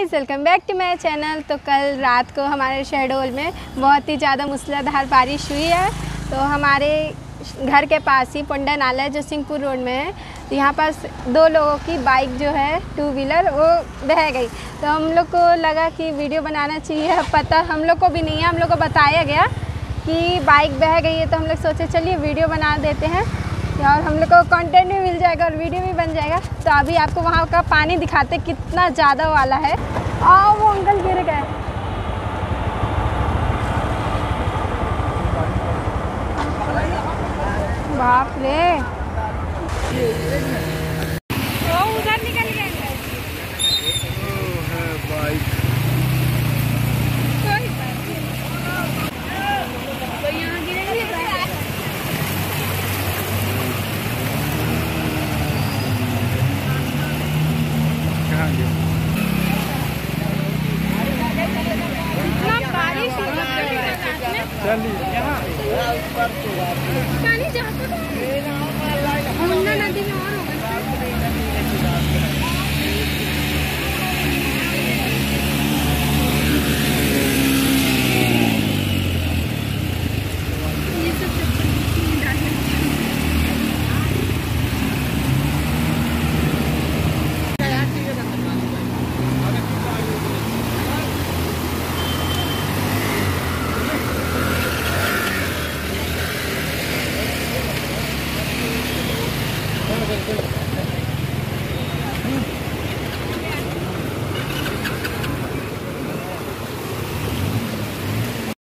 Guys welcome back to my channel तो कल रात को हमारे शहडोल में बहुत ही ज़्यादा मूसलाधार बारिश हुई है। तो हमारे घर के पास ही पुंडा नाला है, जो सिंहपुर रोड में है। तो यहाँ पास दो लोगों की बाइक जो है टू व्हीलर वो बह गई। तो हम लोग को लगा कि वीडियो बनाना चाहिए। पता हम लोग को भी नहीं है, हम लोग को बताया गया कि बाइक बह गई है। तो हम लोग सोचे, चलिए वीडियो बना देते हैं। और हम लोग को कंटेंट भी मिल जाएगा और वीडियो भी बन जाएगा। तो अभी आपको वहाँ का पानी दिखाते कितना ज़्यादा वाला है। और वो अंकल गिर गए। बाप रे वो उधर निकल गए कोई बात नहीं। तो यहाँ गिरेंगे इतना बारिश